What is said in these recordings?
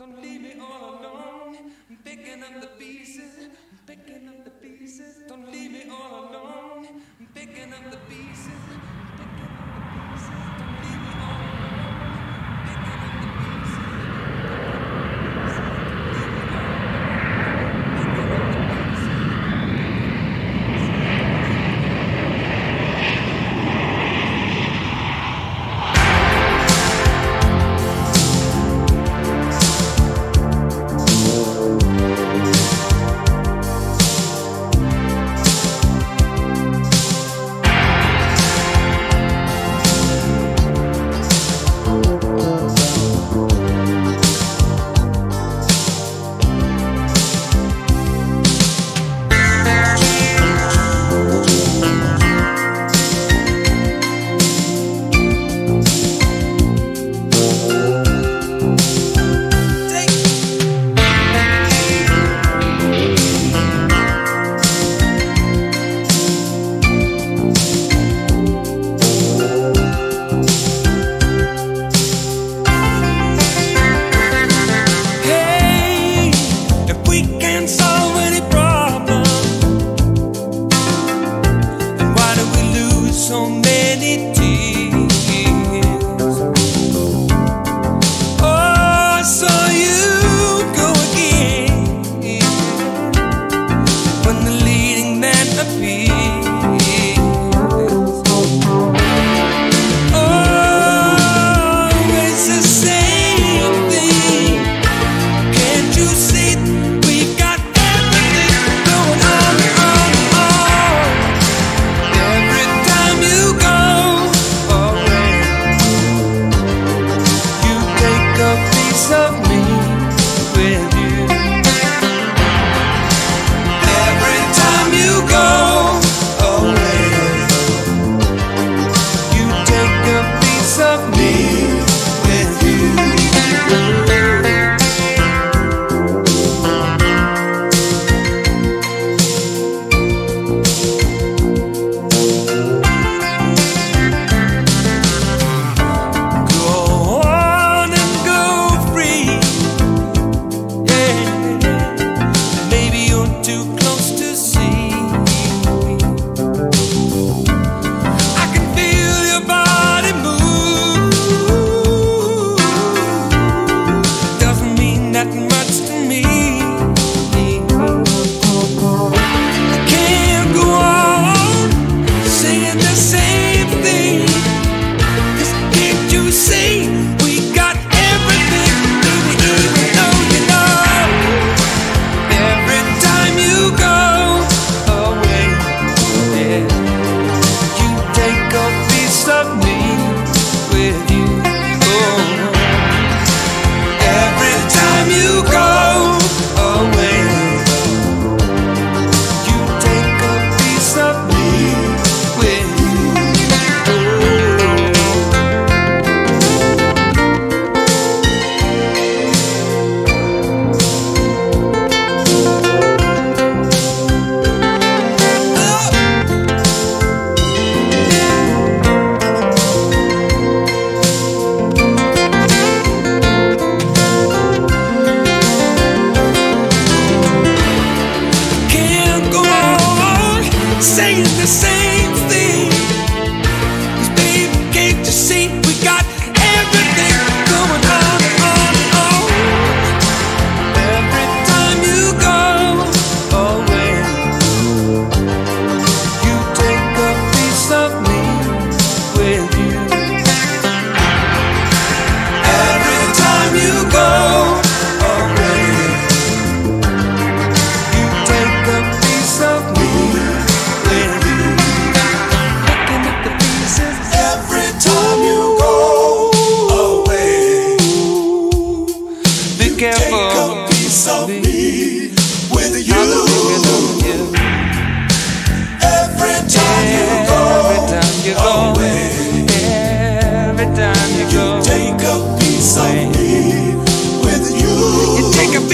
Don't leave me all alone. I'm picking up the pieces. I'm picking up the pieces. Don't leave me all alone. I'm picking up the pieces.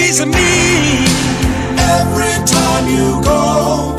piece me. Every time you go.